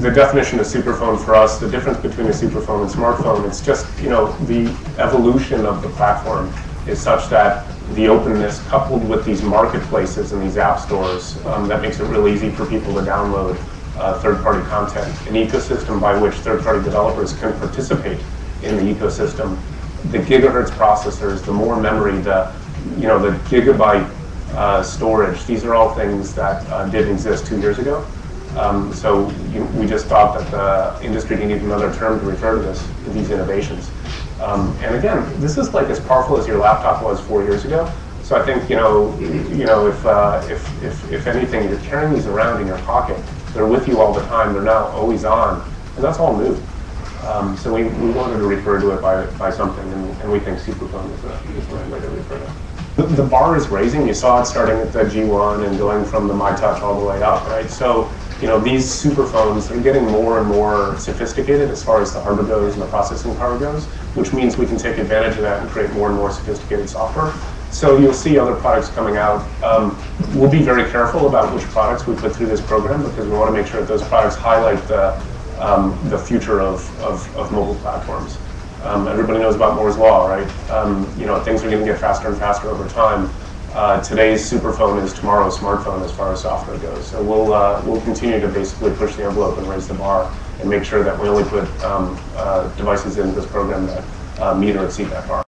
the definition of superphone for us, the difference between a superphone and smartphone, it's just, you know, the evolution of the platform is such that the openness coupled with these marketplaces and these app stores um, that makes it really easy for people to download uh, third-party content, an ecosystem by which third-party developers can participate in the ecosystem. The gigahertz processors, the more memory, the you know the gigabyte uh, storage, these are all things that uh, didn't exist two years ago. Um, so you, we just thought that the industry needed another term to refer to this, these innovations. Um, and again, this is like as powerful as your laptop was four years ago. So I think you know, you know, if, uh, if, if, if anything, you're carrying these around in your pocket. They're with you all the time. They're now always on, and that's all new. Um, so we, we wanted to refer to it by, by something, and, and we think superphone is, a, is the right way to refer to it. The, bar is raising. You saw it starting at the G1 and going from the MyTouch all the way up, right? So you know, these superphones are getting more and more sophisticated as far as the hardware goes and the processing power goes, which means we can take advantage of that and create more and more sophisticated software. So you'll see other products coming out. Um, we'll be very careful about which products we put through this program because we want to make sure that those products highlight the, um, the future of, of, of mobile platforms. Um, everybody knows about Moore's Law, right? Um, you know, things are going to get faster and faster over time uh, today's superphone is tomorrow's smartphone as far as software goes. So we'll, uh, we'll continue to basically push the envelope and raise the bar and make sure that we only put um, uh, devices into this program that uh, meet or exceed that bar.